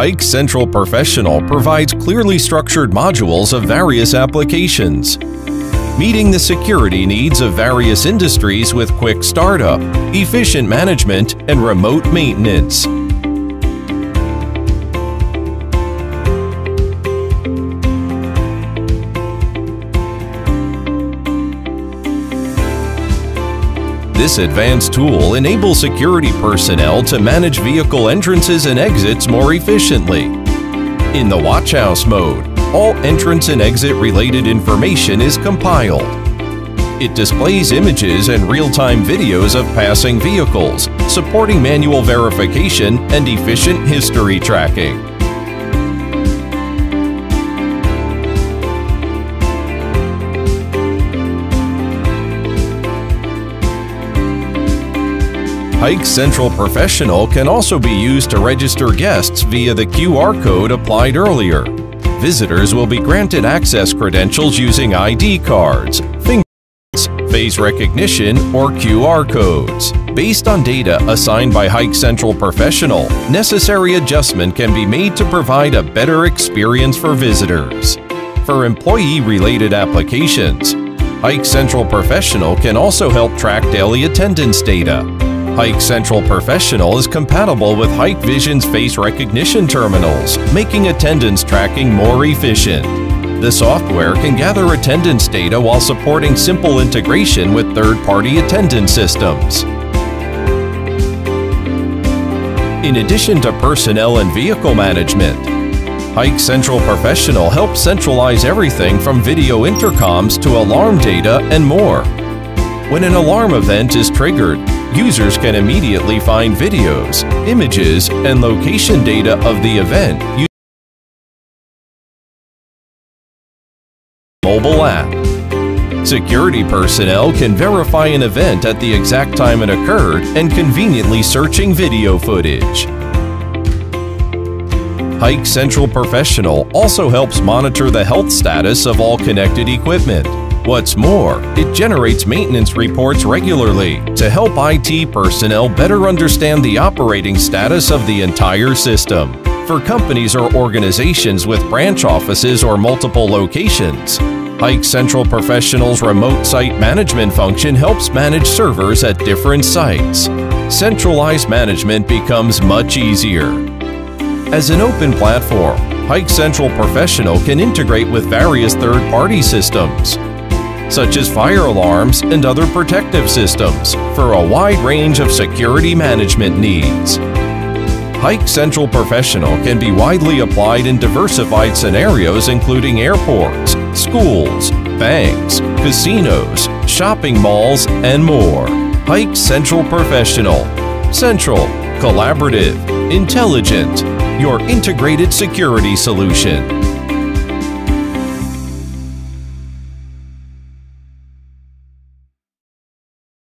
HikCentral Professional provides clearly structured modules of various applications, meeting the security needs of various industries with quick startup, efficient management, and remote maintenance. This advanced tool enables security personnel to manage vehicle entrances and exits more efficiently. In the Watch House mode, all entrance and exit related information is compiled. It displays images and real-time videos of passing vehicles, supporting manual verification and efficient history tracking. HikCentral Professional can also be used to register guests via the QR code applied earlier. Visitors will be granted access credentials using ID cards, fingerprints, face recognition, or QR codes. Based on data assigned by HikCentral Professional, necessary adjustment can be made to provide a better experience for visitors. For employee-related applications, HikCentral Professional can also help track daily attendance data, HikCentral Professional is compatible with Hikvision's face recognition terminals, making attendance tracking more efficient. The software can gather attendance data while supporting simple integration with third-party attendance systems. In addition to personnel and vehicle management, HikCentral Professional helps centralize everything from video intercoms to alarm data and more. When an alarm event is triggered, users can immediately find videos, images, and location data of the event using mobile app. Security personnel can verify an event at the exact time it occurred and conveniently searching video footage. HikCentral Professional also helps monitor the health status of all connected equipment. What's more, it generates maintenance reports regularly to help IT personnel better understand the operating status of the entire system. For companies or organizations with branch offices or multiple locations, HikCentral Professional's remote site management function helps manage servers at different sites. Centralized management becomes much easier. As an open platform, HikCentral Professional can integrate with various third-party systems, such as fire alarms and other protective systems, for a wide range of security management needs. HikCentral Professional can be widely applied in diversified scenarios including airports, schools, banks, casinos, shopping malls, and more. HikCentral Professional. Central, collaborative, intelligent, your integrated security solution.